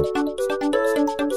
ちょっと。